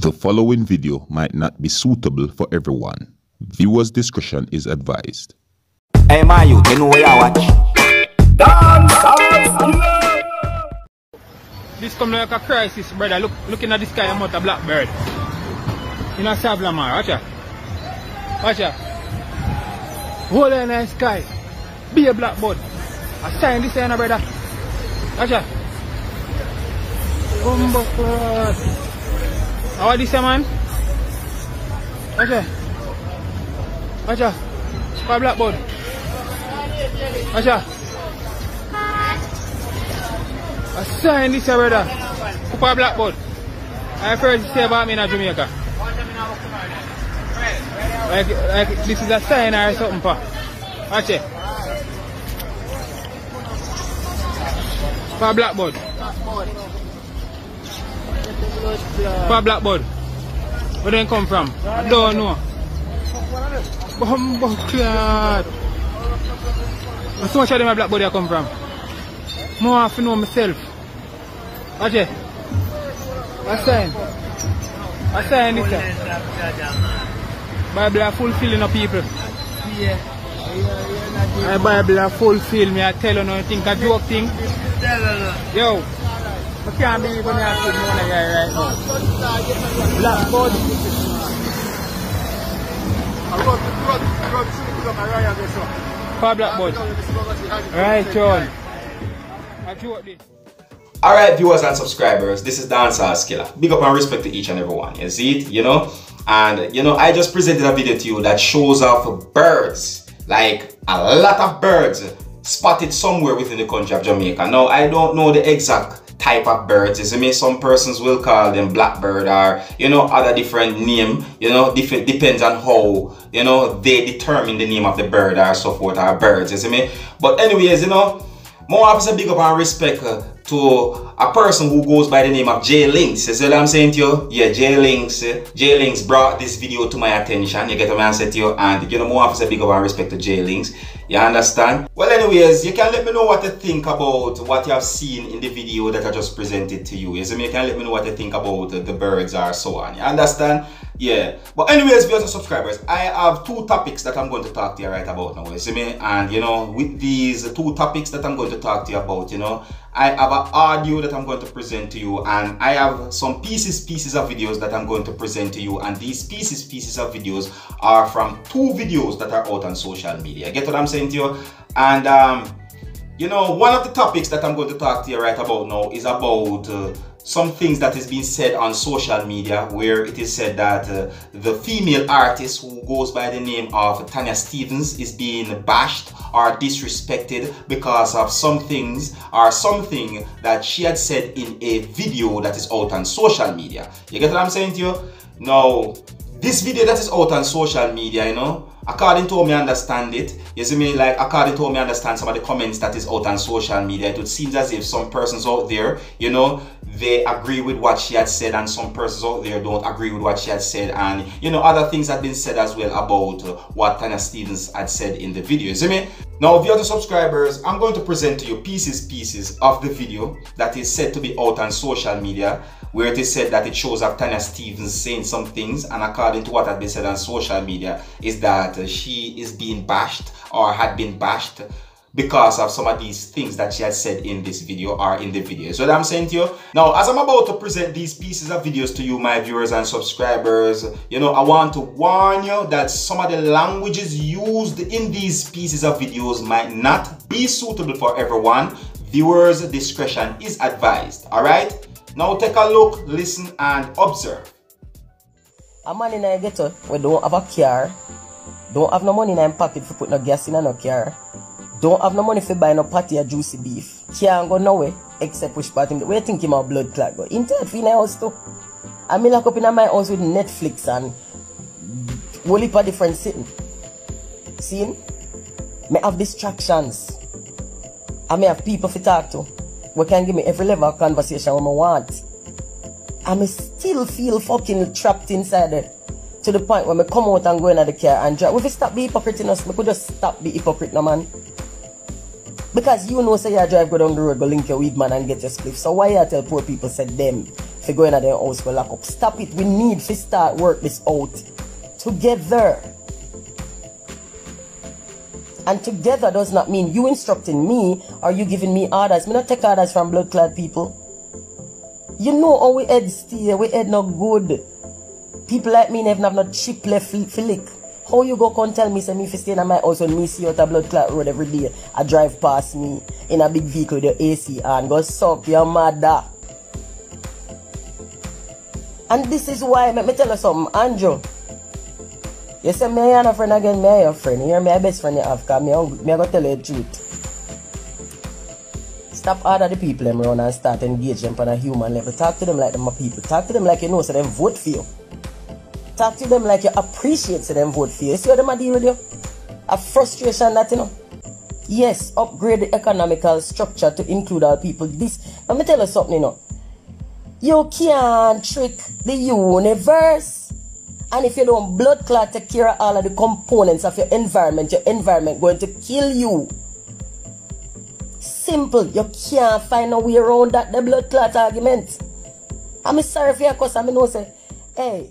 The following video might not be suitable for everyone. Viewers' discretion is advised. Hey, my youth, you know where you watch? This come like a crisis, brother. Look, looking at this guy, I'm out a blackbird. In a Savlamar, watch ya. Watch ya. Hold in the sky. Be a blackbird. I sign this here, brother. Watch ya. Bumbo How this here, man? Watch ya. Watch ya. For a. Watch ya. I sign this brother. Cooper Blackbird. I first say about me in Jamaica. Like, like this is a sign or something, pa. Watch it. For Blackbird. For Blackbird. Where they come from? I don't know. Bumbo clot. So much of them a Blackbird they come from. More have to know myself. It. What's saying? What's saying this? Bible are fulfilling of people. Yeah. My Bible are fulfill me. I tell you no think a joke thing. Yo. I can't believe when I see one guy right now. Black God. For black bud. Right, John. I joke this. Alright, viewers and subscribers, this is Dancehall Skilla. Big up and respect to each and every one. You see it, you know? And, you know, I just presented a video to you that shows off birds. Like, a lot of birds spotted somewhere within the country of Jamaica. Now, I don't know the exact type of birds. See me? Some persons will call them blackbird or, you know, other different name. You know, different depends on how, you know, they determine the name of the bird or so forth or birds. You see me? But anyways, you know, more officer big up and respect uh, to a person who goes by the name of Jay Links. You see what I'm saying to you? Yeah, Jay Links. Jay Links brought this video to my attention. You get what I'm saying to you? And you know, more officer big up and respect to Jay Links. You understand? Well, anyways, you can let me know what you think about what you have seen in the video that I just presented to you. You see me? You can let me know what you think about the birds or so on. You understand? Yeah. But anyways, viewers and subscribers, I have two topics that I'm going to talk to you right about now. You see me? And you know, with these two topics that I'm going to talk to you about, you know, I have an audio that I'm going to present to you and I have some pieces pieces of videos that I'm going to present to you and these pieces pieces of videos are from two videos that are out on social media. Get what I'm saying to you? And um you know, one of the topics that I'm going to talk to you right about now is about uh, some things that is being said on social media where it is said that uh, the female artist who goes by the name of Tanya Stephens is being bashed or disrespected because of some things or something that she had said in a video that is out on social media. You get what I'm saying to you? Now, this video that is out on social media, you know, according to how me understand it, you see me like according to how me understand some of the comments that is out on social media, it would seem as if some persons out there, you know, they agree with what she had said and some persons out there don't agree with what she had said and you know other things have been said as well about uh, what Tanya Stephens had said in the video. You see me? Now viewers subscribers, I'm going to present to you pieces pieces of the video that is said to be out on social media where it is said that it shows up Tanya Stephens saying some things and according to what had been said on social media is that she is being bashed or had been bashed because of some of these things that she had said in this video or in the video. So what I'm saying to you. Now, as I'm about to present these pieces of videos to you, my viewers and subscribers, you know, I want to warn you that some of the languages used in these pieces of videos might not be suitable for everyone. Viewers' discretion is advised, all right? Now take a look, listen, and observe. A man in a ghetto we don't have a car, don't have no money in him pocket for put no gas in a no car, don't have no money for buy no patty or juicy beef. Can't go nowhere except push part him. Where you think him a blood clot go? Him tell in house too. I me lock up in my house with Netflix and whole heap of different sitting. See? Me have distractions. I may have people to talk to. We can give me every level of conversation I want. I still feel fucking trapped inside it. To the point where me come out and go into the car and drive. If you stop be hypocrite in us, me could just stop be hypocrite no man. Because you know say you drive go down the road, go link your weed man and get your spliff. So why you tell poor people say them? for going at their house for lock up. Stop it. We need to start work this out together. And together does not mean you instructing me or you giving me orders. Me not take orders from blood clad people. You know how we head steer, we head not good. People like me never have no chip left for lick. How you go come tell me say me fi stay in my house when me see out a blood clot road every day. I drive past me in a big vehicle with your AC and go suck your mother. And this is why, let me tell you something, Andrew. Say me and a friend again, me and your friend. You're my best friend you have, cause me, me go tell you the truth. Stop order the people them around and start engage them on a human level. Talk to them like them are people. Talk to them like you know so them vote for you. Talk to them like you appreciate so them vote for you. See what them a deal with you? A frustration that you know. Yes, upgrade the economical structure to include all people. This let me tell you something, you know. You can't trick the universe. And if you don't blood clot take care of all of the components of your environment, your environment going to kill you. Simple. You can't find a way around that the blood clot argument. I'm sorry for your cause I know say, hey.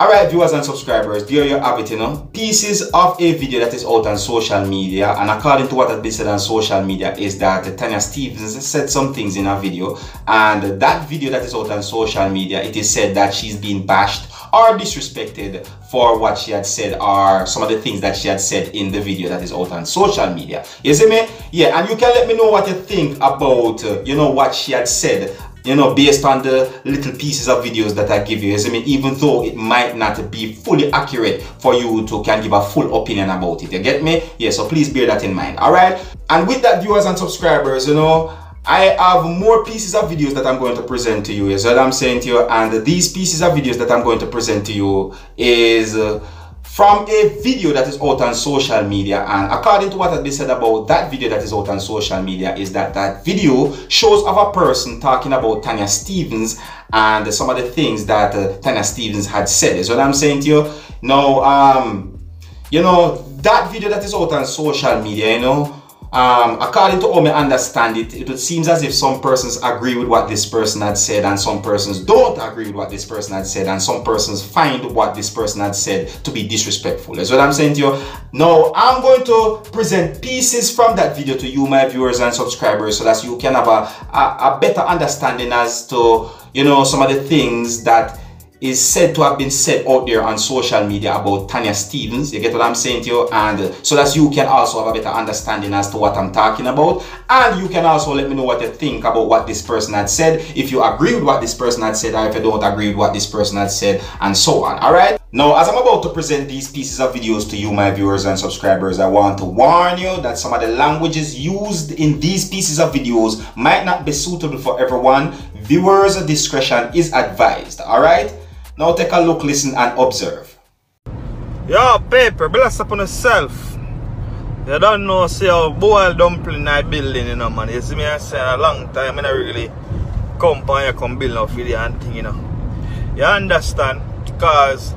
Alright viewers and subscribers, there you have it you know. Pieces of a video that is out on social media and according to what has been said on social media is that Tanya Stephens said some things in her video and that video that is out on social media it is said that she's been bashed or disrespected for what she had said or some of the things that she had said in the video that is out on social media. You see me? Yeah, and you can let me know what you think about, uh, you know, what she had said you know, based on the little pieces of videos that I give you. I mean, even though it might not be fully accurate for you to can give a full opinion about it. You get me? Yeah, so please bear that in mind. Alright? And with that, viewers and subscribers, you know, I have more pieces of videos that I'm going to present to you. Is what I'm saying to you. And these pieces of videos that I'm going to present to you is... Uh, from a video that is out on social media and according to what has been said about that video that is out on social media is that that video shows of a person talking about Tanya Stephens and some of the things that uh, Tanya Stephens had said is what I'm saying to you now um you know that video that is out on social media you know um, according to how I understand it, it seems as if some persons agree with what this person had said and some persons don't agree with what this person had said and some persons find what this person had said to be disrespectful. That's what I'm saying to you. Now, I'm going to present pieces from that video to you, my viewers and subscribers, so that you can have a, a, a better understanding as to, you know, some of the things that is said to have been said out there on social media about Tanya Stephens. You get what I'm saying to you? And uh, so that you can also have a better understanding as to what I'm talking about. And you can also let me know what you think about what this person had said. If you agree with what this person had said or if you don't agree with what this person had said and so on. Alright? Now, as I'm about to present these pieces of videos to you, my viewers and subscribers, I want to warn you that some of the languages used in these pieces of videos might not be suitable for everyone. Viewers' discretion is advised. Alright? Now take a look, listen and observe. Yo, paper, bless upon yourself. You don't know, see how boil dumpling in that building, you know, man. You see me, I say a long time, I don't really come and you come build no video and thing, you know. You understand? Because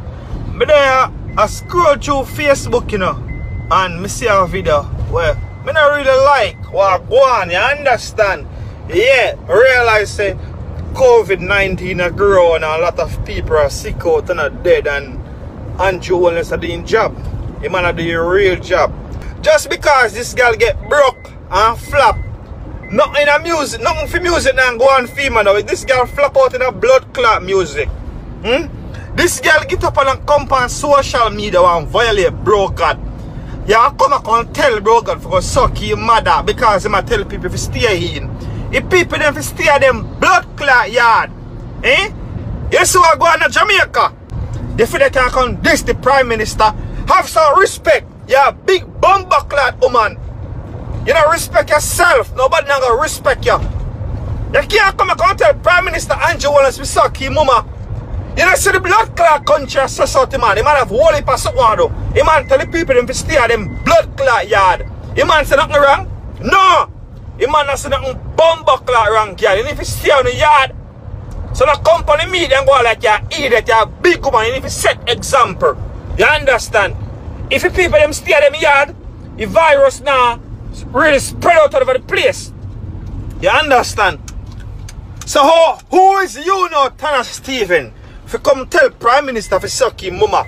me there, I scroll through Facebook, you know, and me see a video where me not really like what go on, you understand? Yeah, realize say COVID-19 a grow and a lot of people are sick out and are dead and Andrew Holness are doing job. He man are doing real job. Just because this girl get broke and flop, nothing in music, nothing for music and go on female now. This girl flop out in a blood clot music. Hmm? This girl get up and come on social media and violate bro God. Yeah, come and tell bro God for go suck your mother because might tell people to stay in. If people them to stay them blood clot yard. Eh? You see what go on in Jamaica? They feel they can this the prime minister. Have some respect. Yeah, big bomber clot woman. You don't respect yourself. Nobody not gonna respect you. You can't come and tell Prime Minister Andrew Holness we suck him mama. You know see the blood clot country society man. He man have whole heap of something do. He man tell the people them to stay at them blood clot yard. He man say nothing wrong? No! The man say nothing bumper clock wrong, girl. You need to stay on the yard. So the company meet and go like you're idiot, you're big woman, you need to set example. You understand? If the people them stay at them yard, the virus now really spread out all over the place. You understand? So who, who is you now, Tanya Stephen? If you come tell Prime Minister for suck him mama.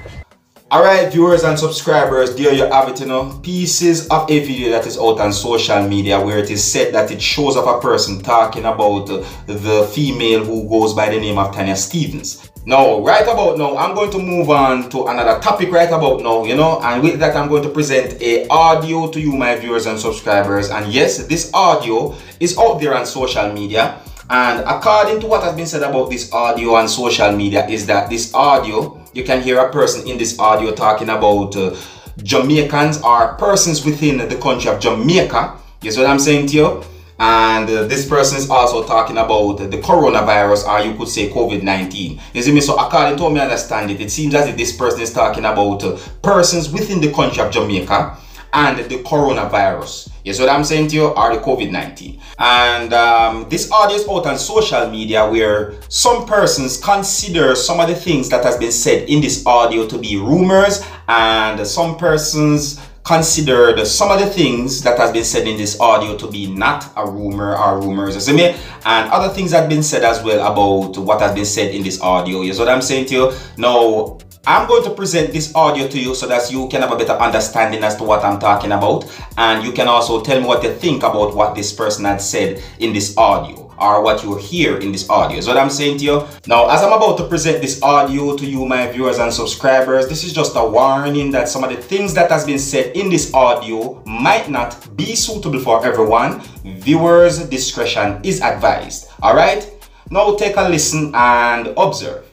Alright viewers and subscribers, there you have it you know, pieces of a video that is out on social media where it is said that it shows up a person talking about the female who goes by the name of Tanya Stephens. Now, right about now, I'm going to move on to another topic right about now, you know, and with that I'm going to present a audio to you my viewers and subscribers and yes, this audio is out there on social media and according to what has been said about this audio on social media is that this audio you can hear a person in this audio talking about uh, Jamaicans or persons within the country of Jamaica. Yes, what I'm saying to you? And uh, this person is also talking about the coronavirus or you could say COVID-19. You see me? So according to me understand it, it seems as if this person is talking about uh, persons within the country of Jamaica and the coronavirus. Yes, what I'm saying to you are the COVID-19. And um, this audio is out on social media where some persons consider some of the things that has been said in this audio to be rumors and some persons considered some of the things that has been said in this audio to be not a rumor or rumors, you see me? And other things have been said as well about what has been said in this audio. Is what I'm saying to you? Now, I'm going to present this audio to you so that you can have a better understanding as to what I'm talking about and you can also tell me what you think about what this person had said in this audio or what you hear in this audio is what I'm saying to you. Now as I'm about to present this audio to you my viewers and subscribers this is just a warning that some of the things that has been said in this audio might not be suitable for everyone. Viewers discretion is advised. Alright? Now take a listen and observe.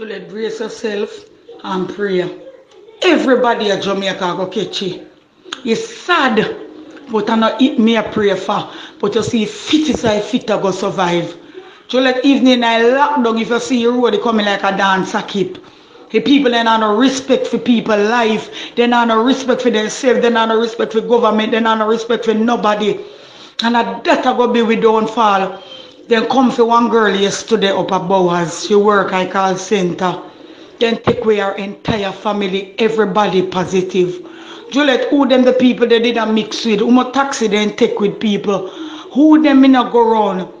Juliet, brace yourself and pray. Everybody at Jamaica go catch you. It's sad, but I know it me a pray for. But you see, fit is I fit to go survive. Juliet, evening I lock down if you see your road coming like a dancer keep. The people they not no respect for people life. They not no respect for themselves. They not no respect for government. They not no respect for nobody. And that that a go be with don't fall. Then come for one girl yesterday up at Bowers. She work I call center. Then take away her entire family, everybody positive. Juliet, who them the people they did a mix with? Who more taxi then take with people? Who them in a go round?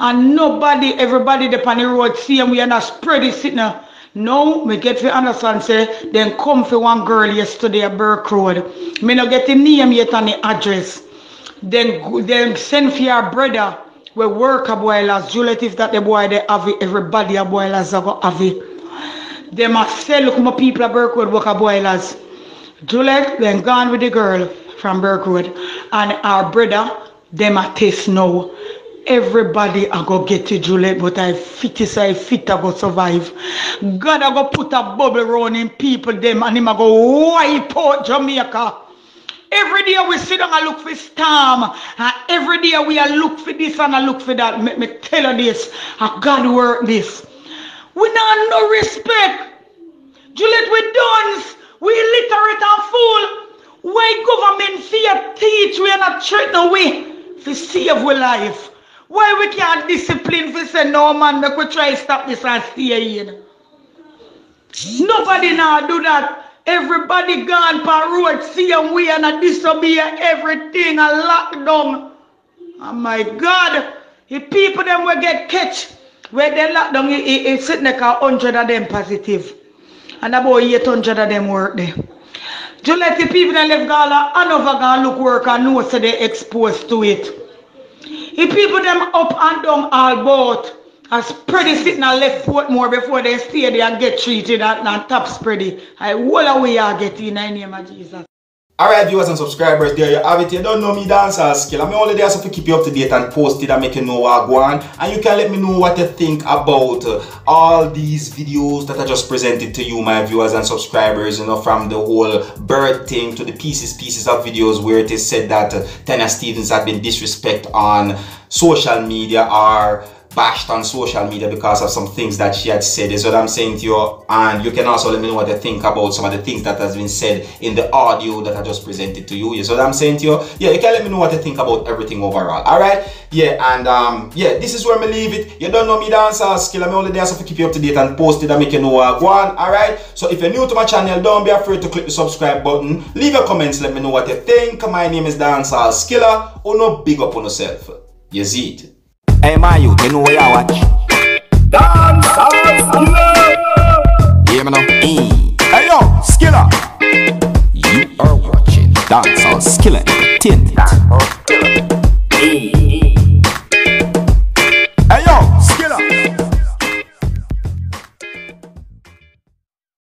And nobody, everybody the on the road see them, we are not spread it sitting there. No, me get to understand say, then come for one girl yesterday at Burke Road. Me no get the name yet and the address. Then, then send for your brother we work a boilers. If that the boy they have it, everybody a boilers a go have it. They must sell look my people at Burkwood work a boilers. Juliet then gone with the girl from Burkwood and our brother them a test now. Everybody a go get to Juliet, but I fit is I fit a go survive. God a go put a bubble around in people them and him a go wipe out Jamaica. Every day we sit down and look for storm. And every day we a look for this and a look for that. Make me tell you this. And God work this. We not no respect. Juliet, we done. We illiterate and fool. Why government fear teach we are not threatening we to save we life? Why we can't discipline for say no man make we try stop this and stay in? Nobody now do that. Everybody gone per road, see and we and a disobey everything and lock down. Oh my God. If people them will get catch, where they lock down, it, it, it sitting like a hundred of them positive. And about 800 of them work there. Just let the people that live Gala and over gonna look work and know so they exposed to it. If people them up and down all boat, and spready sitting and left foot more before they stay there and get treated and, and top spready. I will away are getting in the name of Jesus. Alright viewers and subscribers, there you have it. You don't know me dancer skill. I'm only there so to keep you up to date and post it and make you know what I on. And you can let me know what you think about uh, all these videos that I just presented to you, my viewers and subscribers. You know, from the whole bird thing to the pieces, pieces of videos where it is said that uh, Tanya Stephens had been disrespect on social media or bashed on social media because of some things that she had said is what I'm saying to you? And you can also let me know what you think about some of the things that has been said in the audio that I just presented to you is what I'm saying to you? Yeah you can let me know what you think about everything overall all right yeah and um yeah this is where me leave it. You don't know me dancer skill I'm only there so keep you up to date and post it and make you know what go on all right so if you're new to my channel don't be afraid to click the subscribe button. Leave your comments let me know what you think. My name is Dancehall Skilla or no big up on yourself. You see it Hey, my youth, you know what you watch? Dance Skilla. Hear me now? Hey, yo, Skilla. You are watching Dancehall Skilla Entertainment.